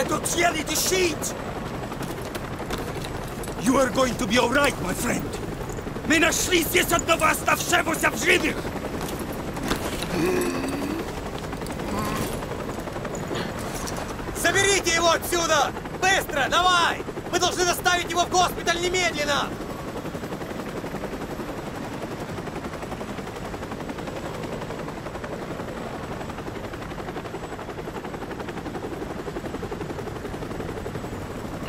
and odcięli the sheet! You are going to be alright, my friend. My нашли здесь одного оставшегося в живых! Заберите его отсюда! Быстро, давай! Мы должны доставить его в госпиталь немедленно!